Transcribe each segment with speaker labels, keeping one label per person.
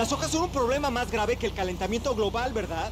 Speaker 1: Las hojas son un problema más grave que el calentamiento global, ¿verdad?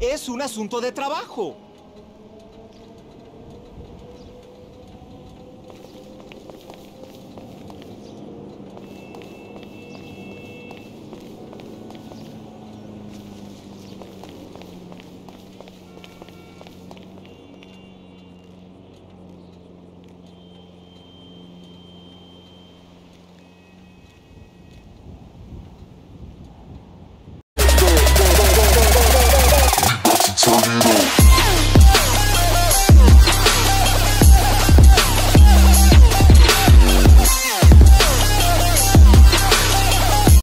Speaker 1: es un asunto de trabajo.